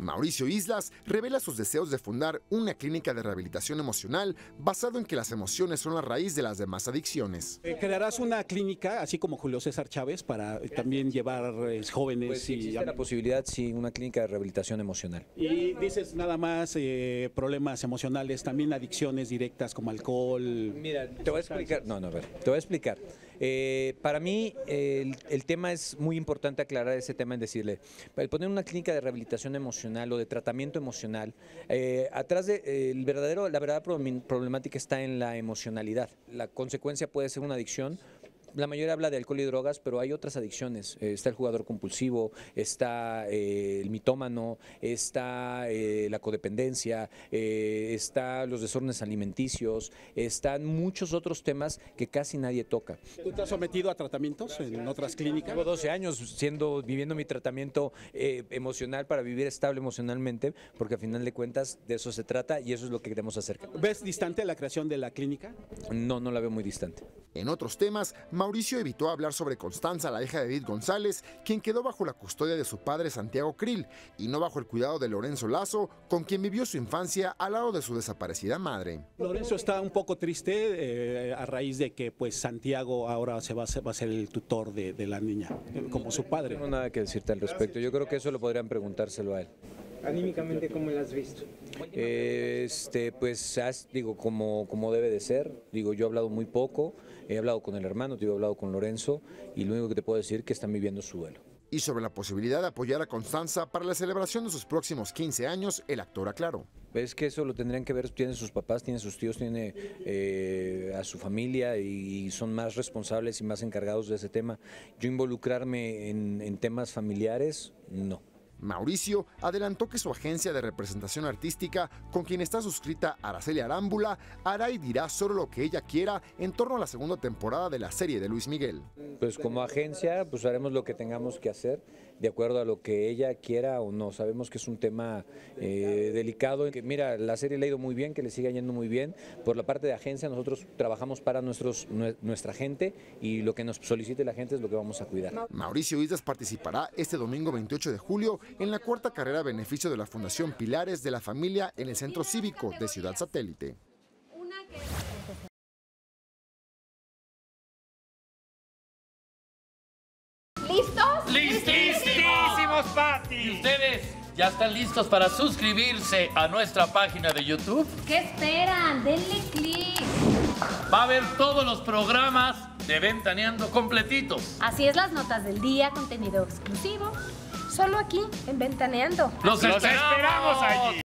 Mauricio Islas revela sus deseos de fundar una clínica de rehabilitación emocional basado en que las emociones son la raíz de las demás adicciones. Eh, crearás una clínica, así como Julio César Chávez, para eh, también llevar eh, jóvenes Pues y... existe la posibilidad, sí, una clínica de rehabilitación emocional. Y dices nada más eh, problemas emocionales, también adicciones directas como alcohol. Mira, te voy a explicar. No, no, a ver, te voy a explicar. Eh, para mí, el, tema es muy importante aclarar ese tema en decirle, el poner una clínica de rehabilitación emocional o de tratamiento emocional, eh, atrás de el verdadero, la verdadera problemática está en la emocionalidad. La consecuencia puede ser una adicción. La mayoría habla de alcohol y drogas, pero hay otras adicciones. Eh, está el jugador compulsivo, está eh, el mitómano, está eh, la codependencia, eh, está los desórdenes alimenticios, están muchos otros temas que casi nadie toca. ¿Tú te has sometido a tratamientos en otras clínicas? Llevo 12 años siendo, viviendo mi tratamiento emocional para vivir estable emocionalmente, porque al final de cuentas de eso se trata y eso es lo que queremos hacer. ¿Ves distante la creación de la clínica? No, no la veo muy distante. En otros temas, Mauricio evitó hablar sobre Constanza, la hija de Edith González, quien quedó bajo la custodia de su padre Santiago Krill y no bajo el cuidado de Lorenzo Lazo, con quien vivió su infancia al lado de su desaparecida madre. Lorenzo está un poco triste eh, a raíz de que pues Santiago ahora se va a ser, va a ser el tutor de, de la niña, como su padre. No tengo nada que decirte al respecto. Yo creo que eso lo podrían preguntárselo a él. Anímicamente, ¿cómo la has visto? Este, pues, has- digo, como, como debe de ser. Digo, yo he hablado muy poco, he hablado con el hermano, yo he hablado con Lorenzo, y lo único que te puedo decir es que están viviendo su duelo. Y sobre la posibilidad de apoyar a Constanza para la celebración de sus próximos 15 años, el actor aclaró. Es que eso lo tendrían que ver, tiene sus papás, tiene sus tíos, tiene eh, a su familia y son más responsables y más encargados de ese tema. Yo involucrarme en, en temas familiares, no. Mauricio adelantó que su agencia de representación artística, con quien está suscrita Araceli Arámbula, hará y dirá solo lo que ella quiera en torno a la segunda temporada de la serie de Luis Miguel. Pues como agencia, pues haremos lo que tengamos que hacer de acuerdo a lo que ella quiera o no. Sabemos que es un tema eh, delicado. Que, mira, la serie le ha ido muy bien, que le siga yendo muy bien. Por la parte de agencia, nosotros trabajamos para nuestros, nuestra gente y lo que nos solicite la gente es lo que vamos a cuidar. Mauricio Islas participará este domingo 28 de julio en la cuarta carrera a beneficio de la Fundación Pilares de la Familia en el Centro Cívico de Ciudad Satélite. ¿Listos? ¡Listísimos, Pati! ¿Y ustedes ya están listos para suscribirse a nuestra página de YouTube? ¿Qué esperan? Denle click. Va a ver todos los programas de Ventaneando completitos. Así es las notas del día, contenido exclusivo. Solo aquí, en Ventaneando. ¡Los, esperamos allí!